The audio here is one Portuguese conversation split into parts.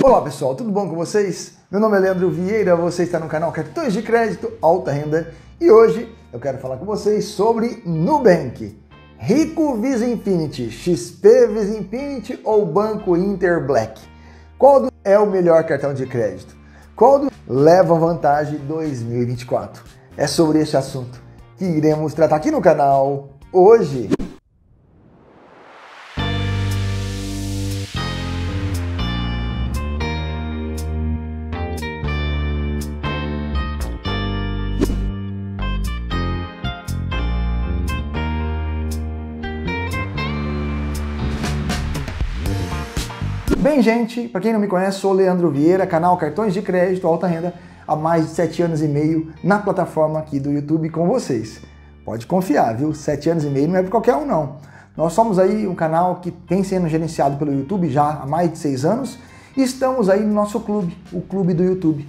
Olá pessoal, tudo bom com vocês? Meu nome é Leandro Vieira, você está no canal Cartões de Crédito Alta Renda e hoje eu quero falar com vocês sobre Nubank. Rico Visa Infinity, XP Visa Infinity ou Banco Inter Black? Qual é o melhor cartão de crédito? Qual do leva vantagem 2024? É sobre este assunto que iremos tratar aqui no canal hoje. Bem, gente, para quem não me conhece, sou Leandro Vieira, canal Cartões de Crédito Alta Renda, há mais de sete anos e meio na plataforma aqui do YouTube com vocês. Pode confiar, viu? Sete anos e meio não é para qualquer um, não. Nós somos aí um canal que vem sendo gerenciado pelo YouTube já há mais de seis anos e estamos aí no nosso clube, o Clube do YouTube,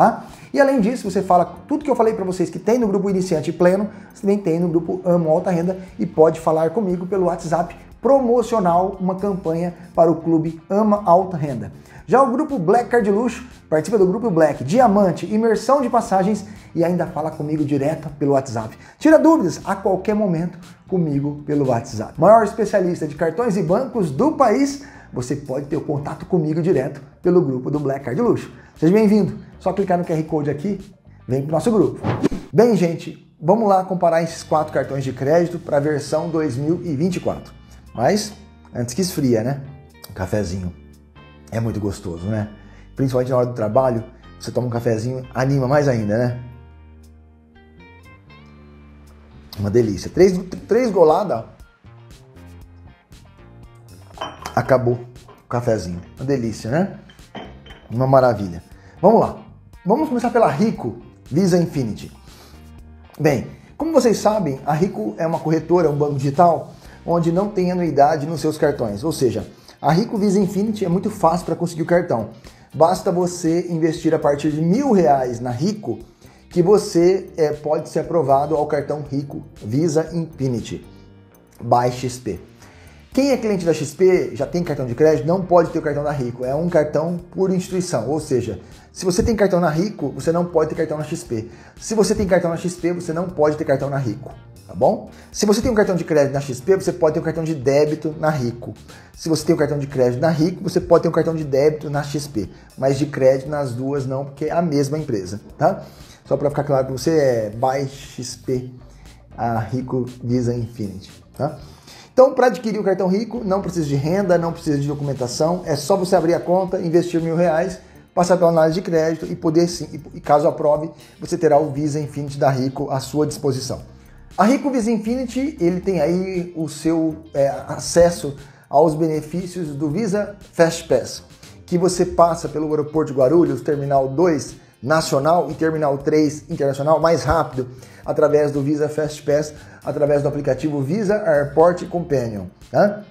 Tá? E além disso, você fala tudo que eu falei para vocês que tem no grupo Iniciante Pleno, você também tem no grupo Amo Alta Renda e pode falar comigo pelo WhatsApp promocional, uma campanha para o clube Ama Alta Renda. Já o grupo Black Card Luxo participa do grupo Black Diamante, imersão de passagens e ainda fala comigo direto pelo WhatsApp. Tira dúvidas a qualquer momento comigo pelo WhatsApp. Maior especialista de cartões e bancos do país, você pode ter o contato comigo direto pelo grupo do Black Card Luxo. Seja bem-vindo. Só clicar no QR Code aqui, vem para o nosso grupo. Bem, gente, vamos lá comparar esses quatro cartões de crédito para a versão 2024. Mas antes que esfria, né? Um cafezinho é muito gostoso, né? Principalmente na hora do trabalho, você toma um cafezinho, anima mais ainda, né? Uma delícia. Três, três goladas, acabou o cafezinho. Uma delícia, né? Uma maravilha. Vamos lá. Vamos começar pela Rico Visa Infinity. Bem, como vocês sabem, a Rico é uma corretora, um banco digital, onde não tem anuidade nos seus cartões. Ou seja, a Rico Visa Infinity é muito fácil para conseguir o cartão. Basta você investir a partir de mil reais na Rico que você é, pode ser aprovado ao cartão Rico Visa Infinity by XP. Quem é cliente da XP, já tem cartão de crédito, não pode ter o cartão da Rico. É um cartão por instituição, ou seja, se você tem cartão na Rico, você não pode ter cartão na XP. Se você tem cartão na XP, você não pode ter cartão na Rico tá bom? Se você tem um cartão de crédito na XP, você pode ter um cartão de débito na Rico. Se você tem um cartão de crédito na Rico, você pode ter um cartão de débito na XP, mas de crédito nas duas não, porque é a mesma empresa, tá? Só para ficar claro para você, é by XP, a Rico Visa Infinity, tá? Então, para adquirir o cartão Rico, não precisa de renda, não precisa de documentação, é só você abrir a conta, investir mil reais, passar pela análise de crédito e poder sim, e caso aprove, você terá o Visa Infinity da Rico à sua disposição. A Rico Visa Infinity ele tem aí o seu é, acesso aos benefícios do Visa Fast Pass, que você passa pelo aeroporto de Guarulhos, Terminal 2 nacional e Terminal 3 internacional mais rápido através do Visa Fast Pass, através do aplicativo Visa Airport Companion. Tá?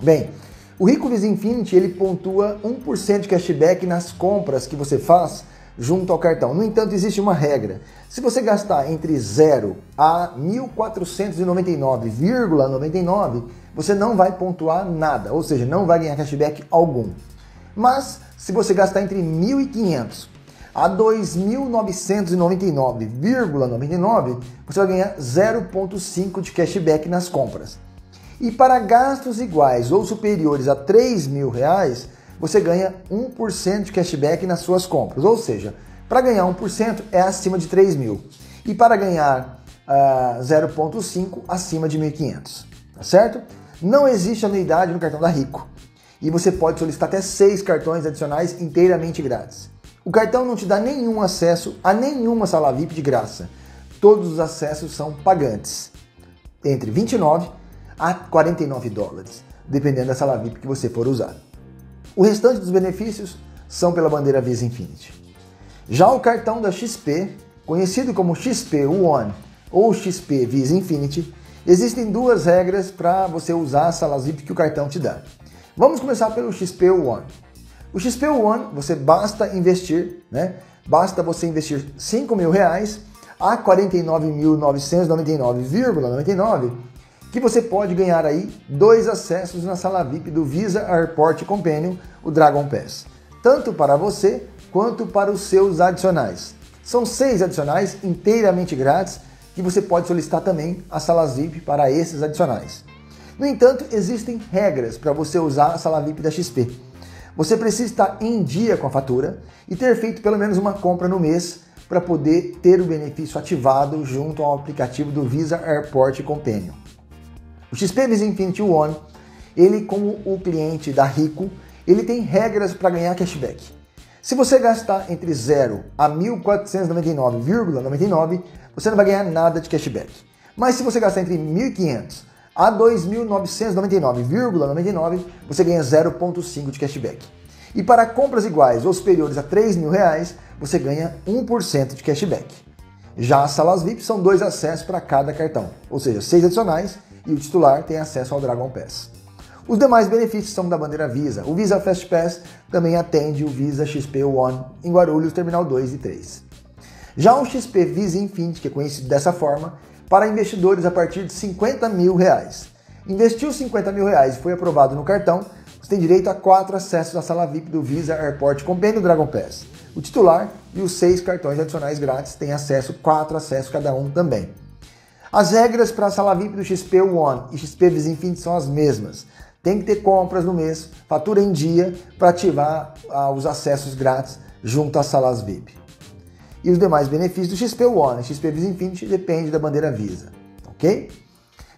Bem, o Rico Visa Infinity ele pontua 1% de cashback nas compras que você faz junto ao cartão. No entanto, existe uma regra. Se você gastar entre 0 a 1.499,99, você não vai pontuar nada, ou seja, não vai ganhar cashback algum. Mas se você gastar entre 1.500 a 2.999,99, você vai ganhar 0,5 de cashback nas compras. E para gastos iguais ou superiores a 3 mil reais, você ganha 1% de cashback nas suas compras. Ou seja, para ganhar 1% é acima de 3 mil. E para ganhar uh, ah, 0,5% acima de 1.500. Tá certo? Não existe anuidade no cartão da Rico. E você pode solicitar até 6 cartões adicionais inteiramente grátis. O cartão não te dá nenhum acesso a nenhuma sala VIP de graça. Todos os acessos são pagantes. Entre 29 a 49 dólares, dependendo da sala VIP que você for usar. O restante dos benefícios são pela bandeira Visa Infinity. Já o cartão da XP, conhecido como XP One ou XP Visa Infinity, existem duas regras para você usar as salas VIP que o cartão te dá. Vamos começar pelo XP One. O XP One, você basta investir, né? Basta você investir 5 mil reais a 49.999,99 que você pode ganhar aí dois acessos na sala VIP do Visa Airport Companion, o Dragon Pass, tanto para você quanto para os seus adicionais. São seis adicionais inteiramente grátis que você pode solicitar também as salas VIP para esses adicionais. No entanto, existem regras para você usar a sala VIP da XP. Você precisa estar em dia com a fatura e ter feito pelo menos uma compra no mês para poder ter o benefício ativado junto ao aplicativo do Visa Airport Companion. O XP Visa Infinity One, ele como o cliente da Rico, ele tem regras para ganhar cashback. Se você gastar entre 0 a 1.499,99, você não vai ganhar nada de cashback. Mas se você gastar entre 1.500 a 2.999,99, você ganha 0,5 de cashback. E para compras iguais ou superiores a 3 mil reais, você ganha 1% de cashback. Já as salas VIP são dois acessos para cada cartão, ou seja, seis adicionais e o titular tem acesso ao Dragon Pass. Os demais benefícios são da bandeira Visa. O Visa Fast Pass também atende o Visa XP One em Guarulhos, Terminal 2 e 3. Já o XP Visa Infinity, que é conhecido dessa forma, para investidores a partir de 50 mil reais. Investiu 50 mil reais e foi aprovado no cartão, você tem direito a quatro acessos à sala VIP do Visa Airport Companion Dragon Pass. O titular e os seis cartões adicionais grátis têm acesso, quatro acessos cada um também. As regras para a sala VIP do XP One e XP Visa Infinity são as mesmas. Tem que ter compras no mês, fatura em dia para ativar ah, os acessos grátis junto às salas VIP. E os demais benefícios do XP One e XP Visa Infinity depende da bandeira Visa, ok?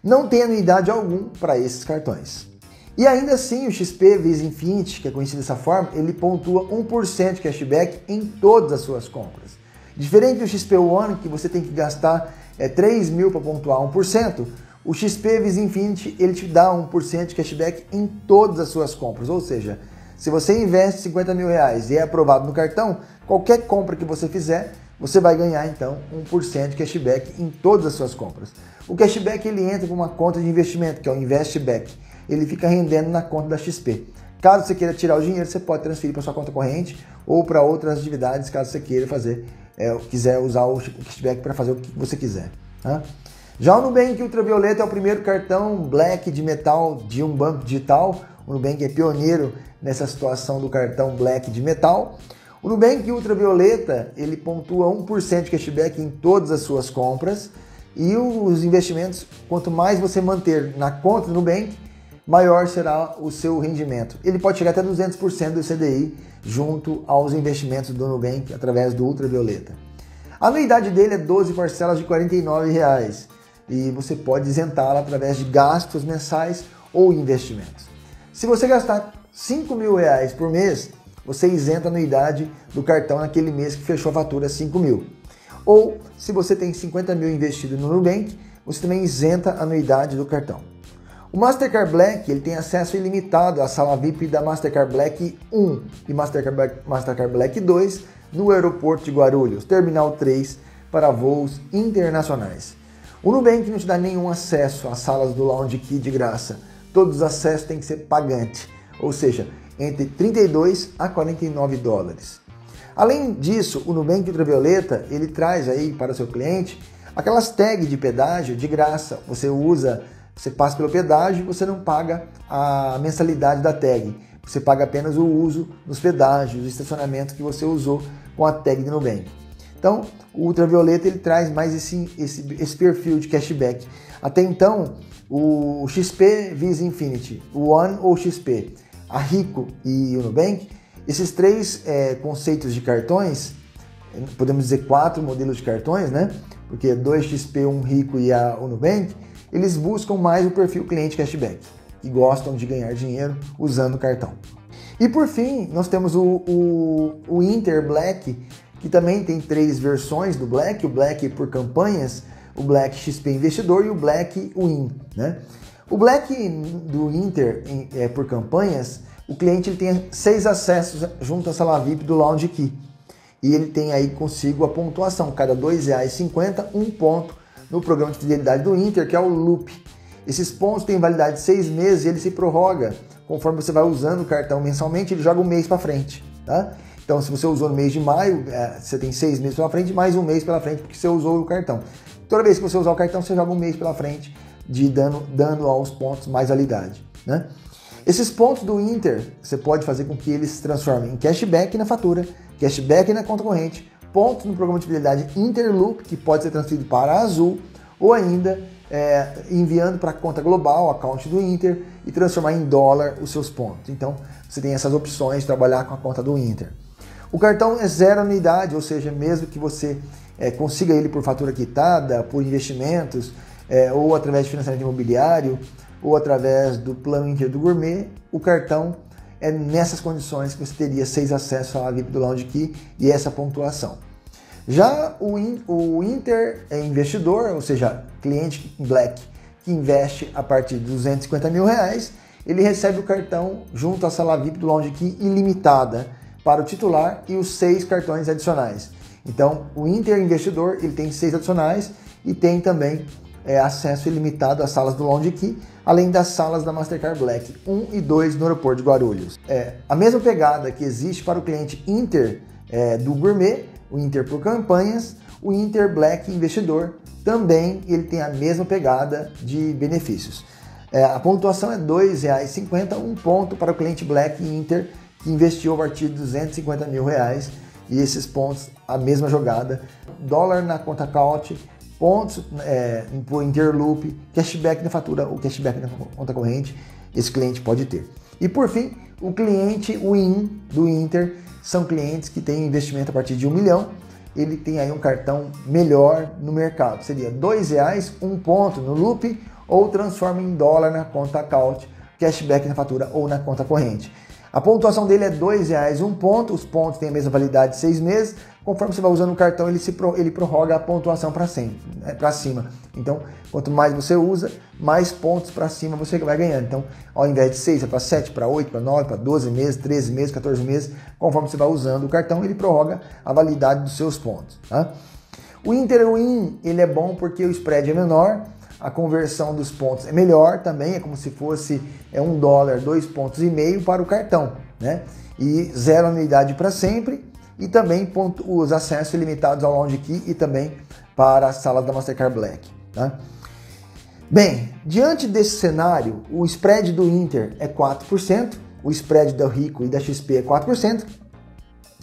Não tem anuidade algum para esses cartões. E ainda assim, o XP Visa Infinity, que é conhecido dessa forma, ele pontua 1% de cashback em todas as suas compras. Diferente do XP One, que você tem que gastar é 3 mil para pontuar 1%, o XP Visa Infinity ele te dá 1% de cashback em todas as suas compras. Ou seja, se você investe 50 mil reais e é aprovado no cartão, qualquer compra que você fizer, você vai ganhar então 1% de cashback em todas as suas compras. O cashback ele entra com uma conta de investimento, que é o Investback. Ele fica rendendo na conta da XP. Caso você queira tirar o dinheiro, você pode transferir para sua conta corrente ou para outras atividades, caso você queira fazer é, quiser usar o cashback para fazer o que você quiser. Tá? Já o Nubank Ultravioleta é o primeiro cartão Black de metal de um banco digital. O Nubank é pioneiro nessa situação do cartão Black de metal. O Nubank Ultravioleta ele pontua 1% de cashback em todas as suas compras e os investimentos, quanto mais você manter na conta do Nubank, maior será o seu rendimento. Ele pode chegar até 200% do CDI junto aos investimentos do Nubank através do Ultravioleta. A anuidade dele é 12 parcelas de 49 reais, e você pode isentá-la através de gastos mensais ou investimentos. Se você gastar 5 mil reais por mês, você isenta a anuidade do cartão naquele mês que fechou a fatura 5 mil. Ou se você tem 50 mil investido no Nubank, você também isenta a anuidade do cartão. O Mastercard Black ele tem acesso ilimitado à sala VIP da Mastercard Black 1 e Mastercard Black, Mastercard Black 2 no aeroporto de Guarulhos, Terminal 3, para voos internacionais. O Nubank não te dá nenhum acesso às salas do Lounge Key de graça. Todos os acessos têm que ser pagante, ou seja, entre 32 a 49 dólares. Além disso, o Nubank Ultravioleta ele traz aí para seu cliente aquelas tags de pedágio de graça. Você usa você passa pelo pedágio você não paga a mensalidade da tag. Você paga apenas o uso dos pedágios, o estacionamento que você usou com a tag do Nubank. Então, o ultravioleta ele traz mais esse, esse, esse perfil de cashback. Até então, o XP Visa Infinity, o One ou XP, a Rico e o Nubank, esses três é, conceitos de cartões, podemos dizer quatro modelos de cartões, né? Porque dois XP, um Rico e a, Nubank, eles buscam mais o perfil cliente cashback e gostam de ganhar dinheiro usando o cartão. E por fim, nós temos o, o, o Inter Black, que também tem três versões do Black: o Black por campanhas, o Black XP Investidor e o Black Win. Né? O Black do Inter é, por campanhas, o cliente ele tem seis acessos junto à sala VIP do Lounge Key. e ele tem aí consigo a pontuação, cada R$ 2,50, um ponto no programa de fidelidade do Inter, que é o Loop. Esses pontos têm validade de seis meses e ele se prorroga conforme você vai usando o cartão mensalmente, ele joga um mês para frente, tá? Então, se você usou no mês de maio, é, você tem seis meses pela frente, mais um mês pela frente, porque você usou o cartão. Toda vez que você usar o cartão, você joga um mês pela frente, de dando aos pontos mais validade, né? Esses pontos do Inter, você pode fazer com que eles se transformem em cashback na fatura, cashback na conta corrente, pontos no programa de fidelidade Interloop, que pode ser transferido para a Azul, ou ainda é, enviando para a conta global, account do Inter, e transformar em dólar os seus pontos. Então, você tem essas opções de trabalhar com a conta do Inter. O cartão é zero anuidade, ou seja, mesmo que você é, consiga ele por fatura quitada, por investimentos, é, ou através de financiamento imobiliário, ou através do plano Inter do Gourmet, o cartão é nessas condições que você teria seis acessos à VIP do Lounge Key e essa pontuação. Já o, o Inter é investidor, ou seja, cliente Black que investe a partir de 250 mil reais, ele recebe o cartão junto à sala VIP do Lounge Key ilimitada para o titular e os seis cartões adicionais. Então, o Inter investidor ele tem seis adicionais e tem também é, acesso ilimitado às salas do Lounge Key, além das salas da Mastercard Black 1 e 2 no aeroporto de Guarulhos. É, a mesma pegada que existe para o cliente Inter é, do Gourmet, o Inter por campanhas, o Inter Black Investidor também ele tem a mesma pegada de benefícios. É, a pontuação é R$ 2,50, um ponto para o cliente Black Inter que investiu a partir de 250 mil reais e esses pontos, a mesma jogada. Dólar na conta Caut, pontos é, por Interloop, cashback na fatura ou cashback na conta corrente, esse cliente pode ter. E por fim, o cliente Win do Inter são clientes que têm investimento a partir de um milhão. Ele tem aí um cartão melhor no mercado. Seria dois reais, um ponto no Loop ou transforma em dólar na conta Caut, cashback na fatura ou na conta corrente. A pontuação dele é R$ 2,00 um ponto, os pontos têm a mesma validade de seis meses. Conforme você vai usando o cartão, ele, se, ele prorroga a pontuação para né, cima. Então, quanto mais você usa, mais pontos para cima você vai ganhando. Então, ao invés de 6, é para 7, para 8, para 9, para 12 meses, 13 meses, 14 meses. Conforme você vai usando o cartão, ele prorroga a validade dos seus pontos. Tá? O Interwin ele é bom porque o spread é menor a conversão dos pontos é melhor também, é como se fosse é um dólar, dois pontos e meio para o cartão, né? E zero anuidade para sempre e também ponto, os acessos ilimitados ao Lounge Key e também para a sala da Mastercard Black, tá? Bem, diante desse cenário, o spread do Inter é 4%, o spread da Rico e da XP é 4%,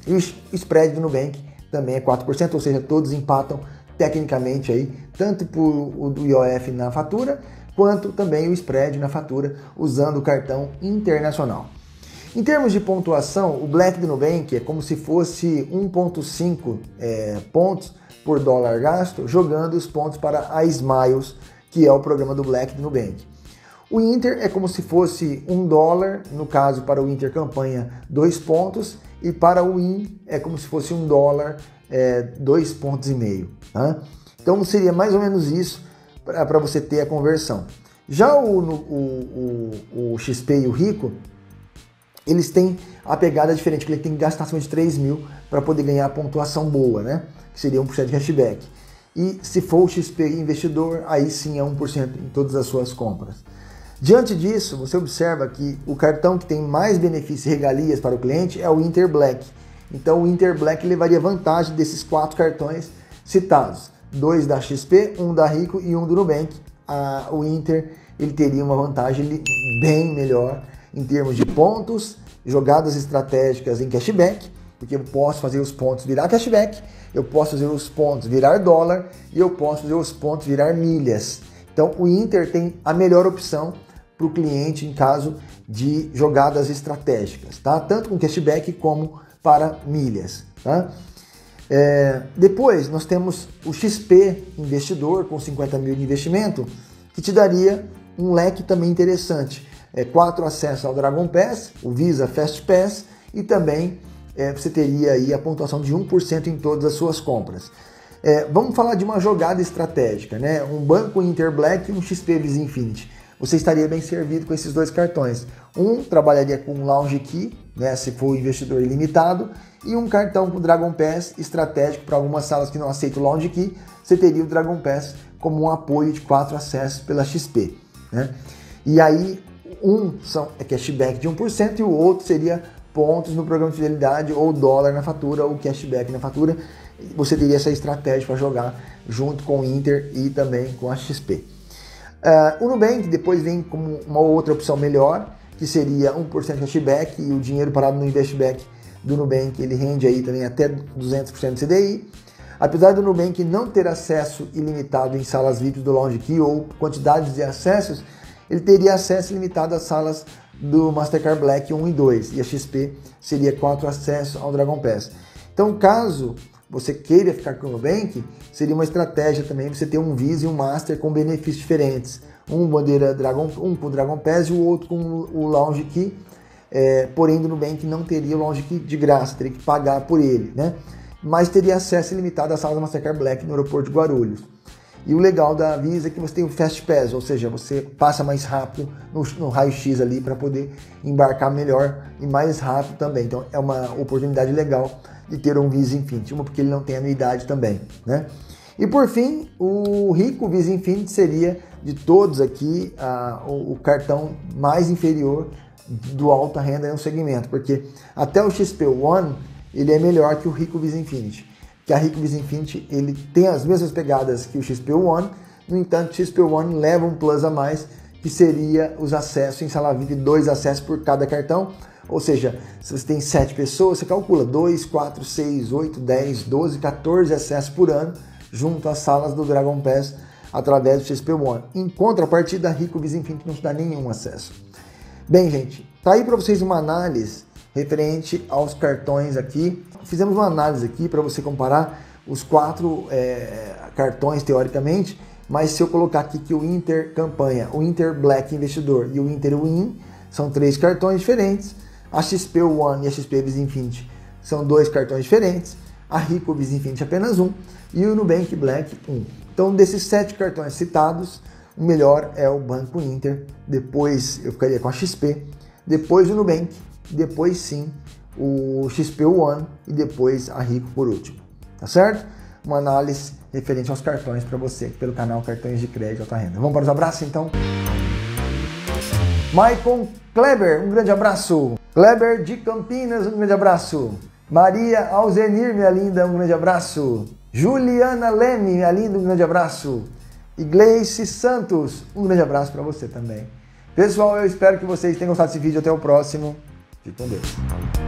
e o spread do Nubank também é 4%, ou seja, todos empatam tecnicamente aí, tanto por o do IOF na fatura, quanto também o spread na fatura usando o cartão internacional. Em termos de pontuação, o Black do Nubank é como se fosse 1,5 é, pontos por dólar gasto, jogando os pontos para a Smiles, que é o programa do Black do Nubank. O Inter é como se fosse um dólar, no caso para o Inter campanha, dois pontos, e para o IN é como se fosse um dólar, é, dois pontos e meio. Tá? Então seria mais ou menos isso para você ter a conversão. Já o, o, o, o, XP e o Rico, eles têm a pegada diferente, porque ele tem que gastar acima de 3 mil para poder ganhar a pontuação boa, né? Que seria 1% de cashback. E se for o XP investidor, aí sim é 1% em todas as suas compras. Diante disso, você observa que o cartão que tem mais benefícios e regalias para o cliente é o Inter Black. Então o Inter Black levaria vantagem desses quatro cartões citados. Dois da XP, um da Rico e um do Nubank. A, o Inter ele teria uma vantagem bem melhor em termos de pontos, jogadas estratégicas em cashback, porque eu posso fazer os pontos virar cashback, eu posso fazer os pontos virar dólar e eu posso fazer os pontos virar milhas. Então o Inter tem a melhor opção para o cliente em caso de jogadas estratégicas, tá? Tanto com cashback como para milhas, tá? É, depois nós temos o XP investidor com 50 mil de investimento, que te daria um leque também interessante. É, quatro acessos ao Dragon Pass, o Visa Fast Pass e também é, você teria aí a pontuação de 1% em todas as suas compras. É, vamos falar de uma jogada estratégica, né? Um banco Inter Black e um XP Visa Infinity você estaria bem servido com esses dois cartões. Um trabalharia com Lounge Key, né, se for investidor ilimitado, e um cartão com Dragon Pass estratégico para algumas salas que não aceitam Lounge Key, você teria o Dragon Pass como um apoio de quatro acessos pela XP. Né? E aí, um são, é cashback de 1% e o outro seria pontos no programa de fidelidade ou dólar na fatura ou cashback na fatura. Você teria essa estratégia para jogar junto com o Inter e também com a XP. Uh, o Nubank depois vem como uma outra opção melhor, que seria 1% cashback e o dinheiro parado no investback do Nubank ele rende aí também até 200% de CDI. Apesar do Nubank não ter acesso ilimitado em salas VIP do Lounge Key ou quantidades de acessos, ele teria acesso ilimitado às salas do Mastercard Black 1 e 2 e a XP seria 4 acessos ao Dragon Pass. Então, caso você queira ficar com o Nubank, seria uma estratégia também você ter um Visa e um Master com benefícios diferentes. Um bandeira Dragon, um com o Dragon Pass e o outro com o Lounge Key. É, porém, do Nubank não teria o Lounge Key de graça, teria que pagar por ele, né? Mas teria acesso ilimitado à sala da Mastercard Black no aeroporto de Guarulhos. E o legal da Visa é que você tem o Fast Pass, ou seja, você passa mais rápido no, no raio-x ali para poder embarcar melhor e mais rápido também. Então é uma oportunidade legal de ter um Visa Infinity, uma porque ele não tem anuidade também, né? E por fim, o rico Visa Infinity seria de todos aqui a, o, o, cartão mais inferior do alta renda no segmento, porque até o XP One ele é melhor que o rico Visa Infinity que a Visa Infinity ele tem as mesmas pegadas que o XP One, no entanto, o XP One leva um plus a mais, que seria os acessos em sala VIP, dois acessos por cada cartão. Ou seja, se você tem 7 pessoas, você calcula 2, 4, 6, 8, 10, 12, 14 acessos por ano junto às salas do Dragon Pass através do XP One. Em contrapartida, a Rico Infinity não te dá nenhum acesso. Bem, gente, tá aí para vocês uma análise referente aos cartões aqui. Fizemos uma análise aqui para você comparar os quatro é, cartões teoricamente, mas se eu colocar aqui que o Inter Campanha, o Inter Black Investidor e o Inter Win são três cartões diferentes, a XP One e a XP Visa Infinity são dois cartões diferentes, a Rico Visa Infinity apenas um e o Nubank Black um. Então, desses sete cartões citados, o melhor é o Banco Inter, depois eu ficaria com a XP, depois o Nubank depois sim o XP One e depois a Rico por último. Tá certo? Uma análise referente aos cartões para você pelo canal Cartões de Crédito Alta Renda. Vamos para os abraços então? Maicon Kleber, um grande abraço. Kleber de Campinas, um grande abraço. Maria Alzenir, minha linda, um grande abraço. Juliana Leme, minha linda, um grande abraço. E Santos, um grande abraço para você também. Pessoal, eu espero que vocês tenham gostado desse vídeo. Até o próximo. Fique com Deus.